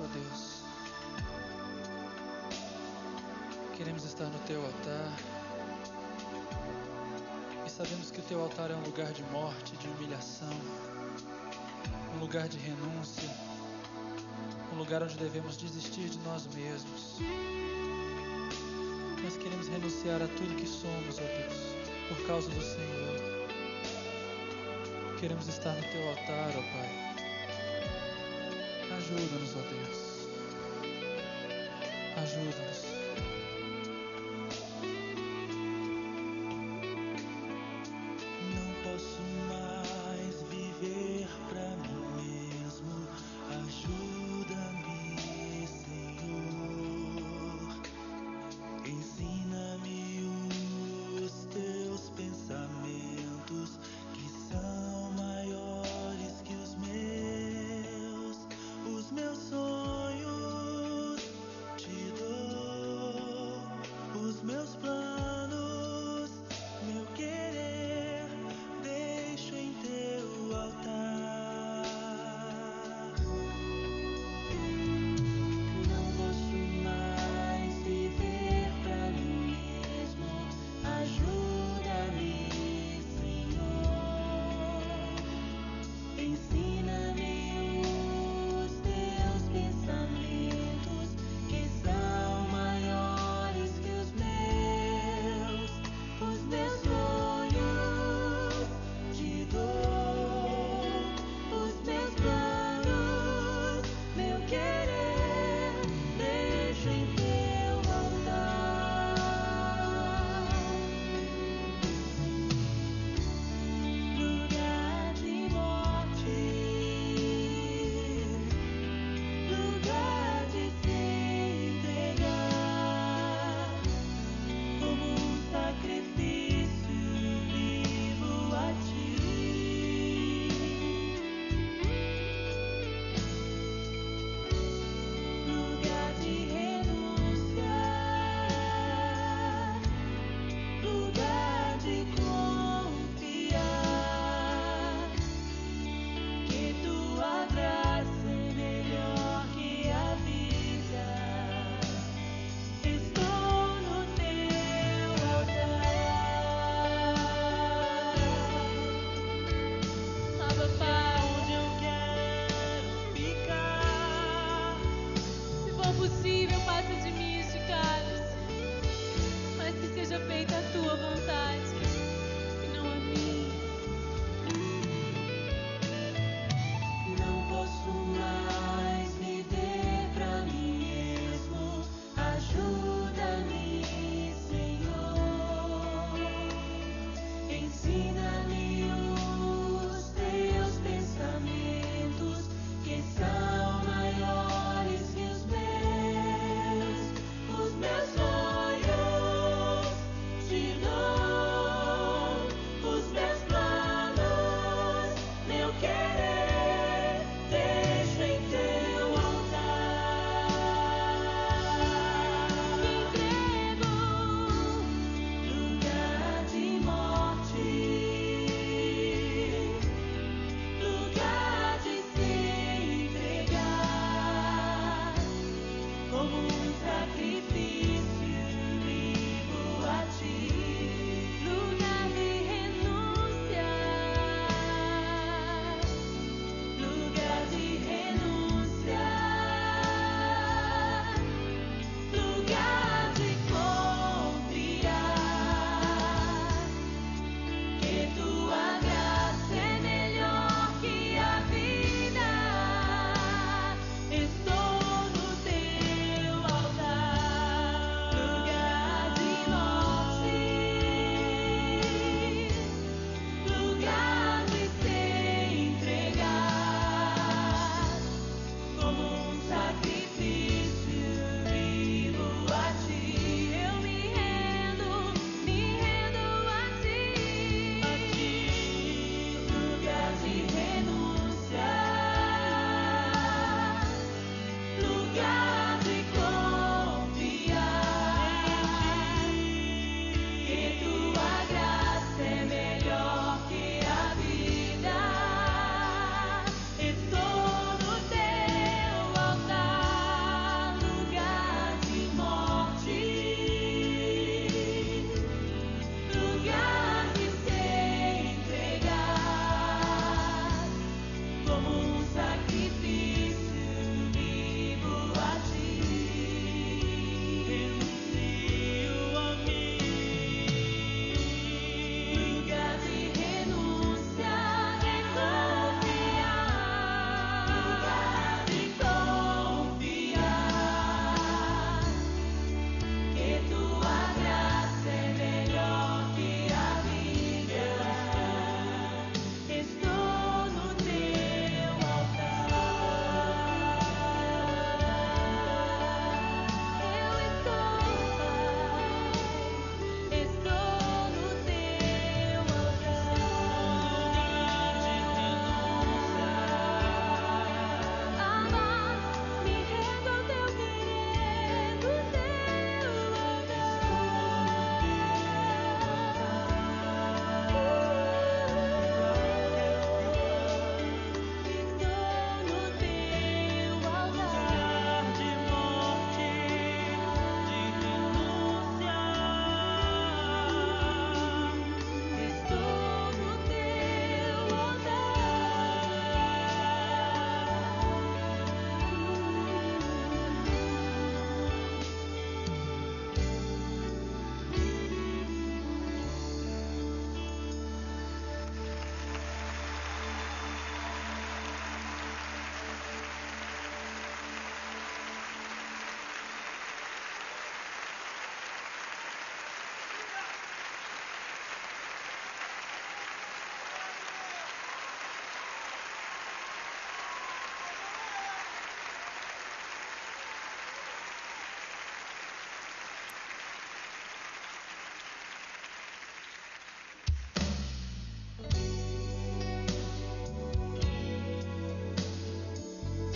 ó Deus. Queremos estar no teu altar. E sabemos que o teu altar é um lugar de morte, de humilhação, um lugar de renúncia, um lugar onde devemos desistir de nós mesmos. Nós queremos renunciar a tudo que somos, ó Deus, por causa do Senhor. Queremos estar no teu altar, ó Pai. Ajuda-nos, ó Deus. Ajuda-nos.